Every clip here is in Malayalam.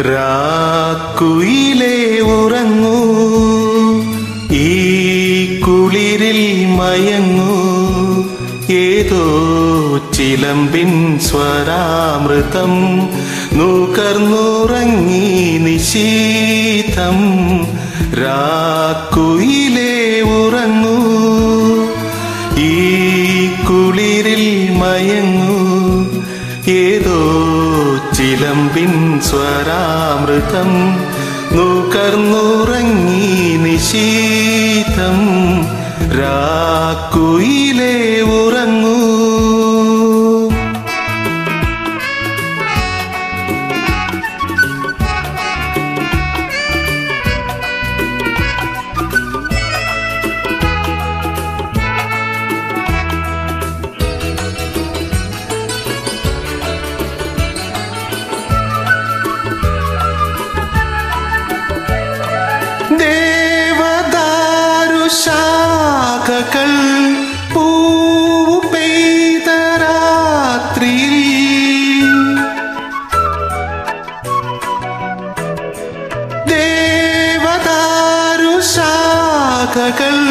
രാക്കുയിലേ ഉറങ്ങൂ ഈ കുളിരിൽ മയങ്ങൂ. ഏതോ ചിലമ്പിൻ സ്വരാമൃതം നൂക്കർന്നുറങ്ങി നിശീതം. രാക്കുയിലേ ഉറങ്ങൂ ഈ കുളിരിൽ മയങ്ങൂ. ഏതോ ചിലമ്പിൻ സ്വരാമൃതം നൂക്കർന്നുറങ്ങി നിശീതം രാക്കുയിലേ ेवदारु शाधकल् पूपेतरात्रि देवदारु साधकल्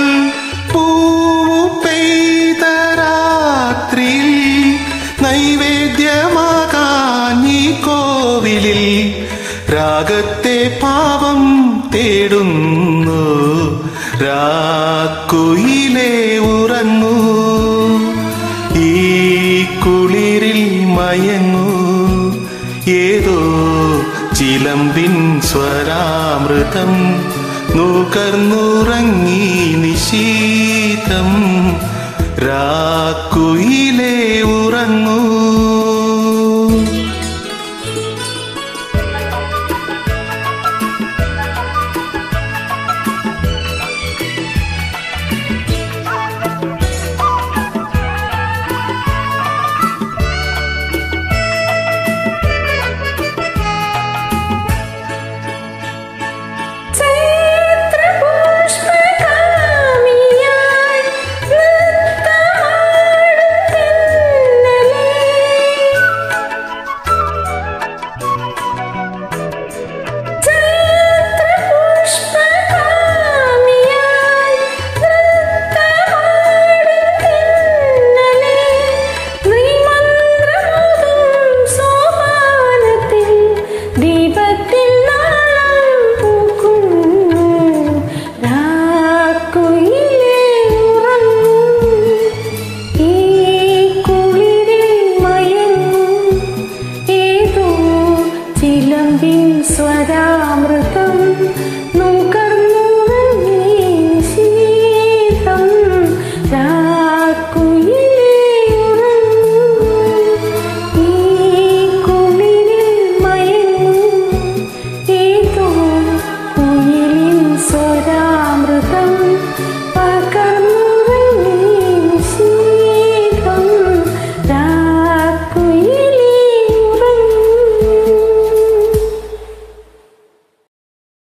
പാപം തേടുന്നു. രാക്കുയിലേ ഉറങ്ങൂ. ഈ കുളിരിൽ മയങ്ങൂ. ഏതോ ചിലമ്പിൻ സ്വരാമൃതം നുകർന്നുറങ്ങി നിശീതം. രാക്കുയിലേ